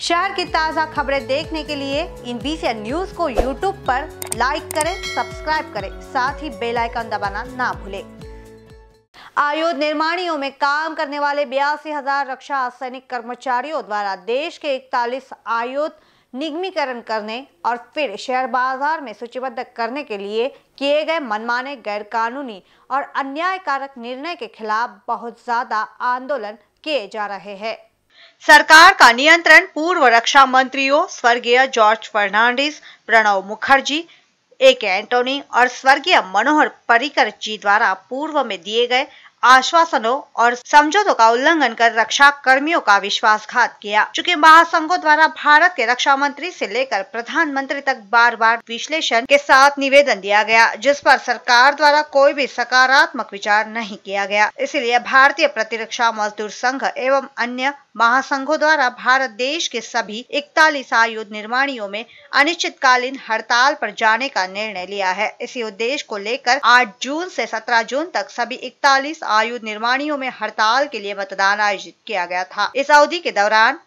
शहर की ताज़ा खबरें देखने के लिए इन बीसीएन न्यूज़ को यूट्यूब पर लाइक करें सब्सक्राइब करें, साथ ही बेल आइकन दबाना ना भूलें। आयुध निर्माणियों में काम करने वाले बयासी हज़ार रक्षा सैनिक कर्मचारियों द्वारा देश के इकतालीस आयुध निगमीकरण करने और फिर शेयर बाज़ार में सूचीबद्ध करने के लिए किए गए मनमाने गैरकानूनी और अन्यायकारक निर्णय के खिलाफ बहुत ज़्यादा आंदोलन किए जा रहे हैं। सरकार का नियंत्रण, पूर्व रक्षा मंत्रियों, स्वर्गीय जॉर्ज फर्नांडिस, प्रणव मुखर्जी, ए के एंटोनी और स्वर्गीय मनोहर परिकर जी द्वारा पूर्व में दिए गए आश्वासनों और समझौतों का उल्लंघन कर रक्षा कर्मियों का विश्वासघात किया। चूँकि महासंघों द्वारा भारत के रक्षा मंत्री से लेकर प्रधानमंत्री तक बार बार विश्लेषण के साथ निवेदन दिया गया, जिस पर सरकार द्वारा कोई भी सकारात्मक विचार नहीं किया गया। इसलिए भारतीय प्रतिरक्षा मजदूर संघ एवं अन्य महासंघों द्वारा भारत देश के सभी इकतालीस आयुध निर्माणियों में अनिश्चितकालीन हड़ताल पर जाने का निर्णय लिया है। इसी उद्देश्य को लेकर 8 जून से 17 जून तक सभी इकतालीस आयुध निर्माणियों में हड़ताल के लिए मतदान आयोजित किया गया था। इस अवधि के दौरान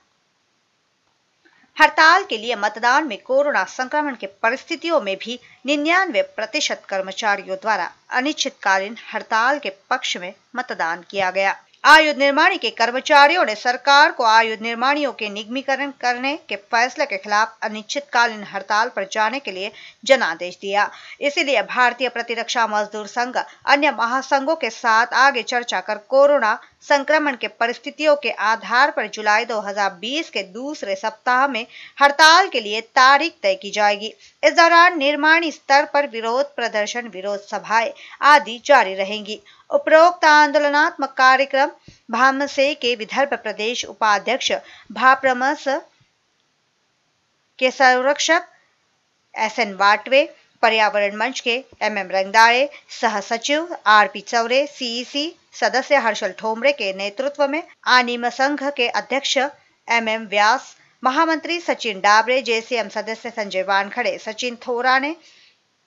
हड़ताल के लिए मतदान में कोरोना संक्रमण के परिस्थितियों में भी निन्यानवे प्रतिशत कर्मचारियों द्वारा अनिश्चितकालीन हड़ताल के पक्ष में मतदान किया गया। आयुध निर्माणी के कर्मचारियों ने सरकार को आयुध निर्माणियों के निगमीकरण करने के फैसले के खिलाफ अनिश्चितकालीन हड़ताल पर जाने के लिए जनादेश दिया। इसीलिए भारतीय प्रतिरक्षा मजदूर संघ अन्य महासंघों के साथ आगे चर्चा कर कोरोना संक्रमण के परिस्थितियों के आधार पर जुलाई 2020 के दूसरे सप्ताह में हड़ताल के लिए तारीख तय की जाएगी। इस दौरान निर्माणी स्तर पर विरोध प्रदर्शन, विरोध सभाएँ आदि जारी रहेंगी। उपरोक्त आंदोलनात्मक कार्यक्रम भामसे के विदर्भ प्रदेश उपाध्यक्ष भाप्रमस के संरक्षक एस एन वाटवे, पर्यावरण मंच के एम एम रंगदारे सह सचिव आर पी चौरे सीईसी सदस्य हर्षल ठोमरे के नेतृत्व में आनिम संघ के अध्यक्ष एम एम व्यास, महामंत्री सचिन डाबरे, जेसीएम सदस्य संजय वानखड़े, सचिन थोराने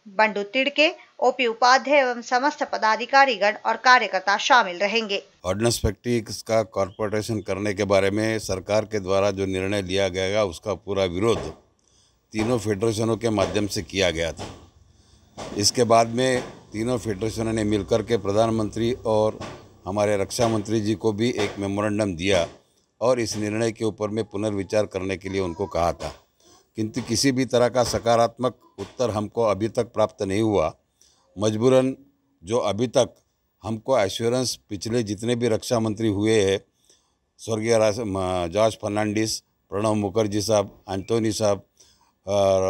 बंडू तिड़के, ओपी उपाध्याय एवं समस्त पदाधिकारी गण और कार्यकर्ता शामिल रहेंगे। ऑर्डिनेंस फैक्ट्री का कॉरपोरेशन करने के बारे में सरकार के द्वारा जो निर्णय लिया गया, उसका पूरा विरोध तीनों फेडरेशनों के माध्यम से किया गया था। इसके बाद में तीनों फेडरेशनों ने मिलकर के प्रधानमंत्री और हमारे रक्षा मंत्री जी को भी एक मेमोरेंडम दिया और इस निर्णय के ऊपर में पुनर्विचार करने के लिए उनको कहा था। किंतु किसी भी तरह का सकारात्मक उत्तर हमको अभी तक प्राप्त नहीं हुआ। मजबूरन जो अभी तक हमको एश्योरेंस पिछले जितने भी रक्षा मंत्री हुए हैं, स्वर्गीय जॉर्ज फर्नांडिस प्रणब मुखर्जी साहब, एंटोनी साहब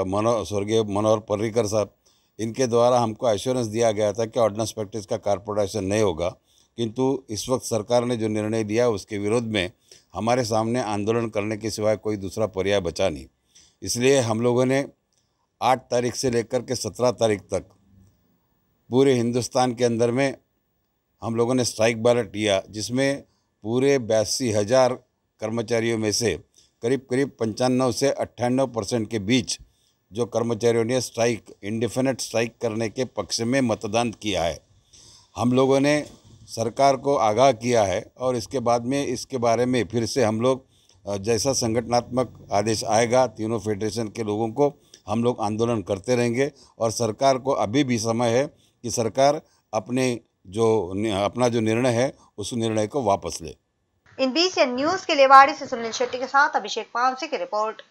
मनो, स्वर्गीय मनोहर पर्रिकर साहब, इनके द्वारा हमको एश्योरेंस दिया गया था कि ऑर्डिनेंस प्रैक्टिस का कारपोरेशन नहीं होगा। किंतु इस वक्त सरकार ने जो निर्णय दिया, उसके विरोध में हमारे सामने आंदोलन करने के सिवाय कोई दूसरा पर्याय बचा नहीं। इसलिए हम लोगों ने आठ तारीख से लेकर के सत्रह तारीख तक पूरे हिंदुस्तान के अंदर में हम लोगों ने स्ट्राइक बैलेट लिया, जिसमें पूरे बयासी हज़ार कर्मचारियों में से करीब करीब पंचानवे से अट्ठानवे परसेंट के बीच जो कर्मचारियों ने स्ट्राइक इंडिफिनिट स्ट्राइक करने के पक्ष में मतदान किया है। हम लोगों ने सरकार को आगाह किया है और इसके बाद में इसके बारे में फिर से हम लोग जैसा संगठनात्मक आदेश आएगा, तीनों फेडरेशन के लोगों को हम लोग आंदोलन करते रहेंगे और सरकार को अभी भी समय है कि सरकार अपने जो अपना जो निर्णय है, उस निर्णय को वापस ले। इन बीच न्यूज़ के लिए वाड़ी से सुनील शेट्टी के साथ अभिषेक पांसे की रिपोर्ट।